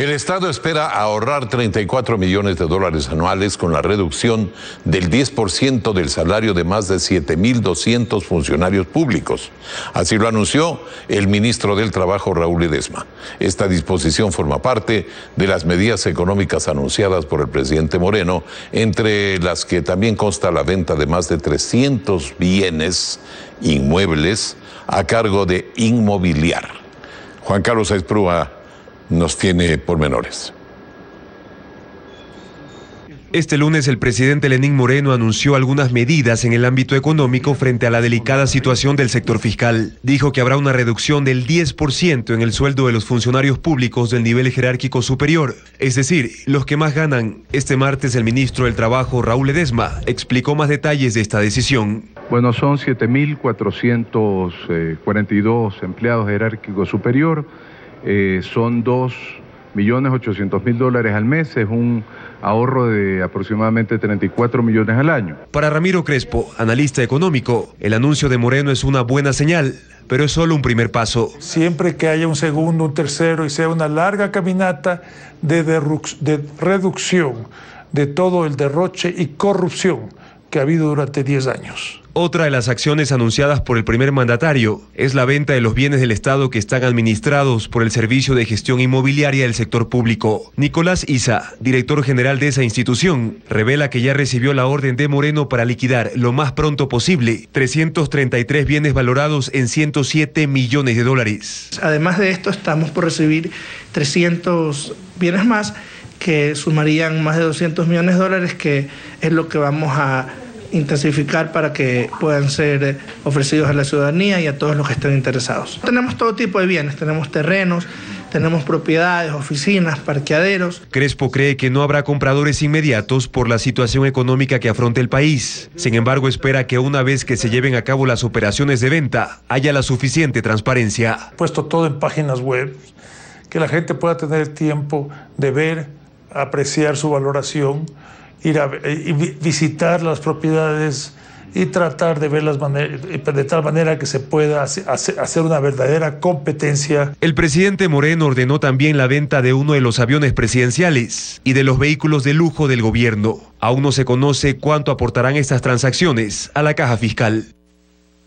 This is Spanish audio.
El Estado espera ahorrar 34 millones de dólares anuales con la reducción del 10% del salario de más de 7.200 funcionarios públicos. Así lo anunció el ministro del Trabajo, Raúl Ledesma. Esta disposición forma parte de las medidas económicas anunciadas por el presidente Moreno, entre las que también consta la venta de más de 300 bienes inmuebles a cargo de Inmobiliar. Juan Carlos Esprúa nos tiene pormenores. Este lunes el presidente Lenín Moreno anunció algunas medidas en el ámbito económico frente a la delicada situación del sector fiscal. Dijo que habrá una reducción del 10% en el sueldo de los funcionarios públicos del nivel jerárquico superior, es decir, los que más ganan. Este martes el ministro del Trabajo, Raúl Ledesma, explicó más detalles de esta decisión. Bueno, son 7.442 empleados jerárquicos superior eh, son 2.800.000 dólares al mes, es un ahorro de aproximadamente 34 millones al año. Para Ramiro Crespo, analista económico, el anuncio de Moreno es una buena señal, pero es solo un primer paso. Siempre que haya un segundo, un tercero y sea una larga caminata de, de reducción de todo el derroche y corrupción que ha habido durante 10 años. Otra de las acciones anunciadas por el primer mandatario es la venta de los bienes del Estado que están administrados por el Servicio de Gestión Inmobiliaria del Sector Público. Nicolás Isa, director general de esa institución, revela que ya recibió la orden de Moreno para liquidar lo más pronto posible 333 bienes valorados en 107 millones de dólares. Además de esto, estamos por recibir 300 bienes más que sumarían más de 200 millones de dólares, que es lo que vamos a intensificar para que puedan ser ofrecidos a la ciudadanía y a todos los que estén interesados. Tenemos todo tipo de bienes, tenemos terrenos, tenemos propiedades, oficinas, parqueaderos. Crespo cree que no habrá compradores inmediatos por la situación económica que afronta el país. Sin embargo, espera que una vez que se lleven a cabo las operaciones de venta, haya la suficiente transparencia. Puesto todo en páginas web, que la gente pueda tener tiempo de ver, apreciar su valoración ir a visitar las propiedades y tratar de verlas de tal manera que se pueda hacer una verdadera competencia. El presidente Moreno ordenó también la venta de uno de los aviones presidenciales y de los vehículos de lujo del gobierno. Aún no se conoce cuánto aportarán estas transacciones a la caja fiscal.